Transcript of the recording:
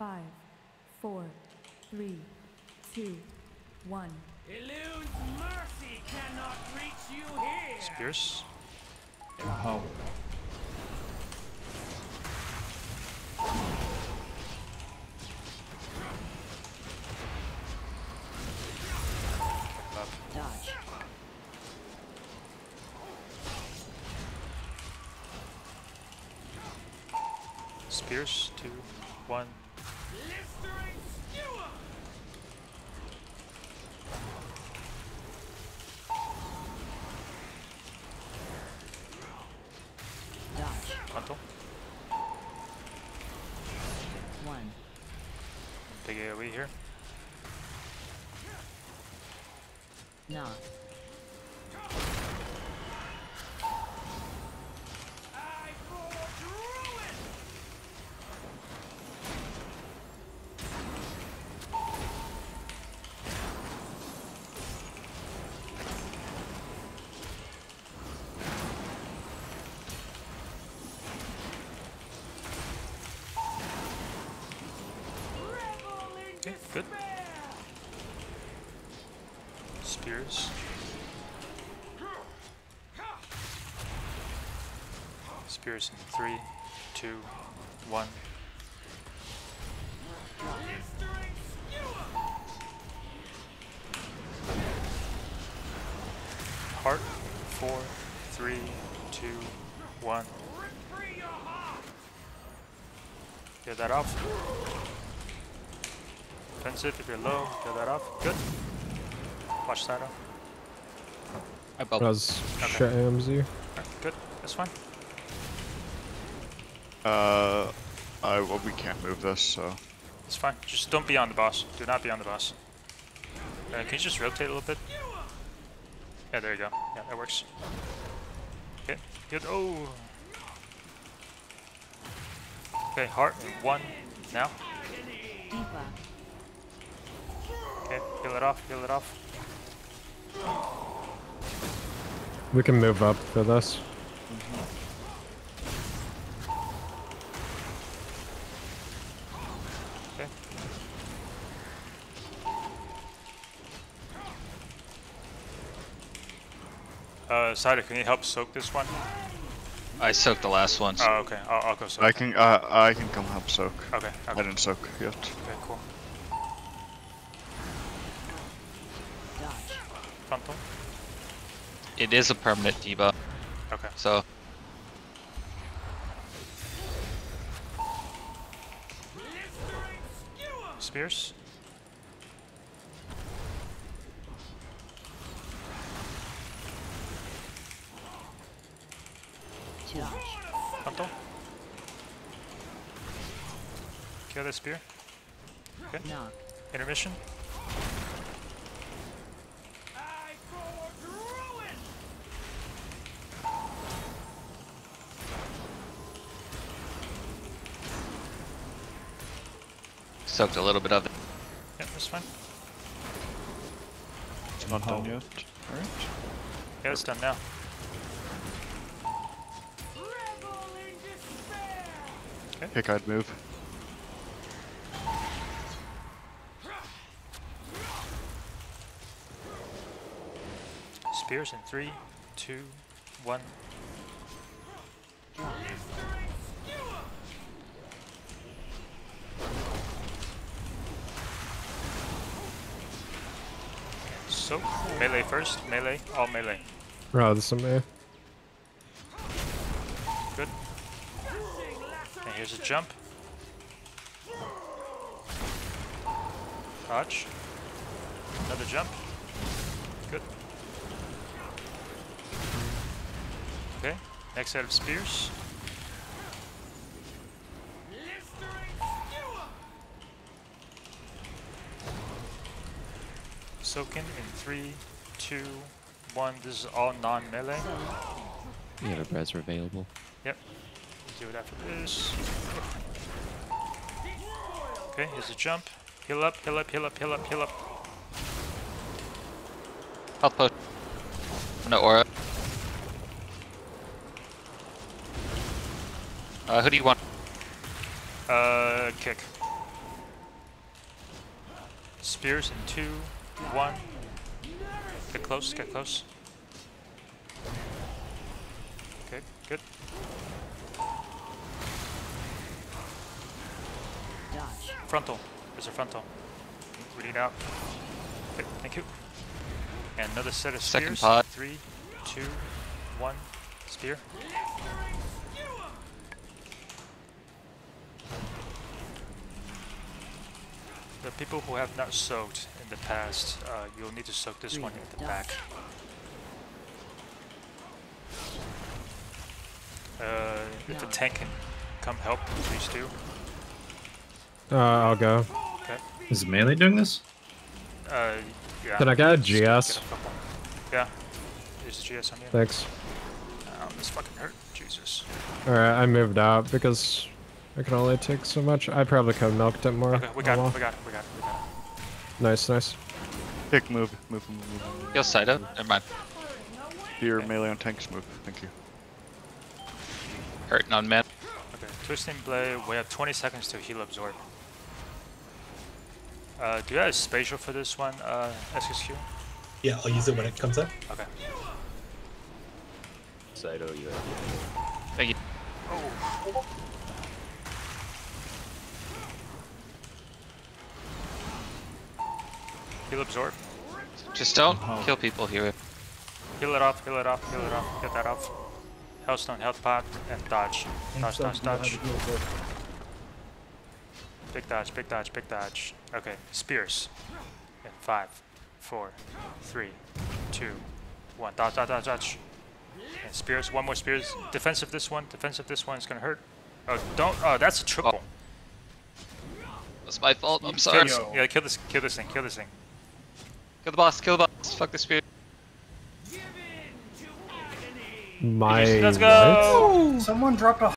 Five, four, three, two, one. Elune's mercy cannot reach you here. Spears. Wow. Up. Dodge. Spears. Two, one. Blistering skewer. Dodge. Frontal. One. Big AoE here. Knock. Spears. Spears in three, two, one. Heart. Four, three, two, one. Get that off. Defensive if you're low. Get that off. Good. Watch that off. I bubble. Res Okay. shams you. Alright, good. That's fine. Uh, I well, we can't move this, so It's fine. Just don't be on the boss. Do not be on the boss. Uh, can you just rotate a little bit? Yeah, there you go. Yeah, that works. Okay, good. Oh. Okay, heart. One. Now. Diva. Okay, heal it off. Heal it off. We can move up for this. Okay. Uh, Cider, can you help soak this one? I soaked the last one. so- Oh, okay. I'll, I'll go soak. I can uh, I can come help soak. Okay, I didn't soak yet. Okay, cool. Frontal. It is a permanent debuff, Okay. so Blistering skewer. Spears. Dodge. Frontal. Kill the spear. Knock. Intermission. Soaked a little bit of it. Yeah, that's fine. It's not done yet. Alright. Yeah, it's done now. Revel in despair. Pick I'd move. Spears in three, two, one. Blistering So, melee first. Melee. All melee. Rather some me. Good. And here's a jump. Dodge. Another jump. Good. Okay. Next set of spears. Soaking in three, two, one. This is all non-melee. You have a res available. Yep. Do it after this. Okay, here's a jump. Heal up, heal up, heal up, heal up, heal up. Health potion. No aura. Uh, who do you want? Uh, kick. Spears in two, one. Get close, get close. Okay, good. Dodge. Frontal. There's a frontal. Reading out. Okay, thank you. And another set of Second spears. pot. Three, two, one. Spear. The people who have not soaked in the past, uh, you'll need to soak this one in the Three, back. Uh, if the tank can come help, please do. Uh, I'll go. Okay. Is melee doing this? Uh, yeah. Can I get a Just get GS? Yeah. There's a GS on you. Thanks. Um, this fucking hurt. Jesus. Alright, I moved out because I can only take so much. I probably could have milked it more. Okay, we Oh got well. it. We got it. We got it. We got it. Nice, nice. Pick, move, move, move, move. Heal side up. Never mind. Your melee on tanks move. Thank you. Hurting on man. Okay. Twisting blade. We have 20 seconds to heal absorb. Uh, do you have a spatial for this one, uh, SSQ? Yeah, I'll use it when it comes up. Okay. Thank you. Heal absorb. Just don't kill people here. Heal it off. Heal it off. Heal it off. Get that off. Healthstone, health pot, and dodge. Dodge, dodge, dodge. Big dodge, big dodge, big dodge. Okay, spears. In five, four, three, two, one. Dodge, dodge, dodge, dodge. And spears, one more spears. Defensive this one, defensive this one is gonna hurt. Oh, don't, oh, that's a triple. That's my fault. I'm sorry. Kill, yeah, kill this, kill this thing, kill this thing. Kill the boss. Kill the boss. Fuck the spear. My. Let's what? go! Someone dropped a